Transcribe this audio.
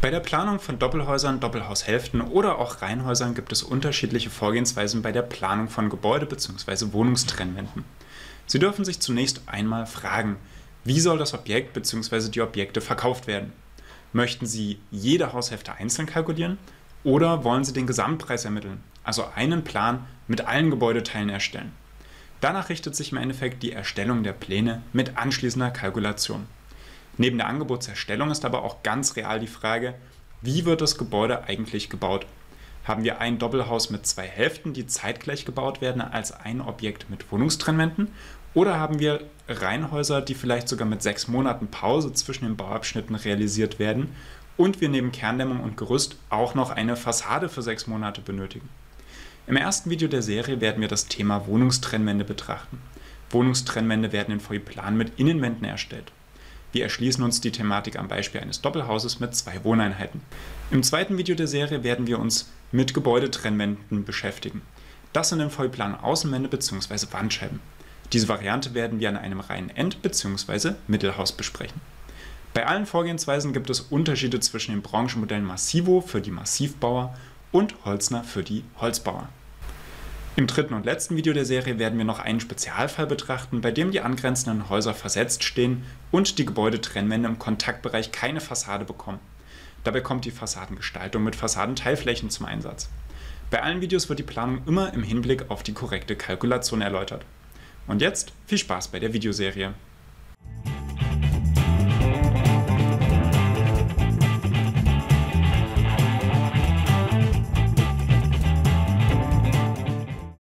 Bei der Planung von Doppelhäusern, Doppelhaushälften oder auch Reihenhäusern gibt es unterschiedliche Vorgehensweisen bei der Planung von Gebäude- bzw. Wohnungstrennwänden. Sie dürfen sich zunächst einmal fragen, wie soll das Objekt bzw. die Objekte verkauft werden? Möchten Sie jede Haushälfte einzeln kalkulieren oder wollen Sie den Gesamtpreis ermitteln, also einen Plan mit allen Gebäudeteilen erstellen? Danach richtet sich im Endeffekt die Erstellung der Pläne mit anschließender Kalkulation. Neben der Angebotserstellung ist aber auch ganz real die Frage, wie wird das Gebäude eigentlich gebaut? Haben wir ein Doppelhaus mit zwei Hälften, die zeitgleich gebaut werden als ein Objekt mit Wohnungstrennwänden? Oder haben wir Reihenhäuser, die vielleicht sogar mit sechs Monaten Pause zwischen den Bauabschnitten realisiert werden und wir neben Kerndämmung und Gerüst auch noch eine Fassade für sechs Monate benötigen? Im ersten Video der Serie werden wir das Thema Wohnungstrennwände betrachten. Wohnungstrennwände werden in VW-Plan mit Innenwänden erstellt. Wir erschließen uns die Thematik am Beispiel eines Doppelhauses mit zwei Wohneinheiten. Im zweiten Video der Serie werden wir uns mit Gebäudetrennwänden beschäftigen. Das sind im Vollplan Außenwände bzw. Wandscheiben. Diese Variante werden wir an einem reinen End- bzw. Mittelhaus besprechen. Bei allen Vorgehensweisen gibt es Unterschiede zwischen den Branchenmodellen Massivo für die Massivbauer und Holzner für die Holzbauer. Im dritten und letzten Video der Serie werden wir noch einen Spezialfall betrachten, bei dem die angrenzenden Häuser versetzt stehen und die Gebäudetrennwände im Kontaktbereich keine Fassade bekommen. Dabei kommt die Fassadengestaltung mit Fassadenteilflächen zum Einsatz. Bei allen Videos wird die Planung immer im Hinblick auf die korrekte Kalkulation erläutert. Und jetzt viel Spaß bei der Videoserie.